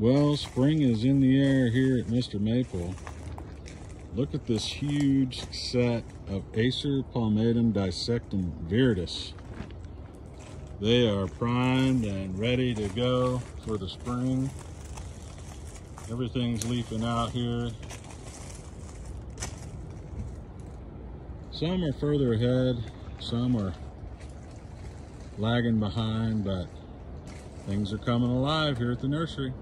Well, spring is in the air here at Mr. Maple. Look at this huge set of Acer palmatum dissectum viridis. They are primed and ready to go for the spring. Everything's leafing out here. Some are further ahead, some are lagging behind, but things are coming alive here at the nursery.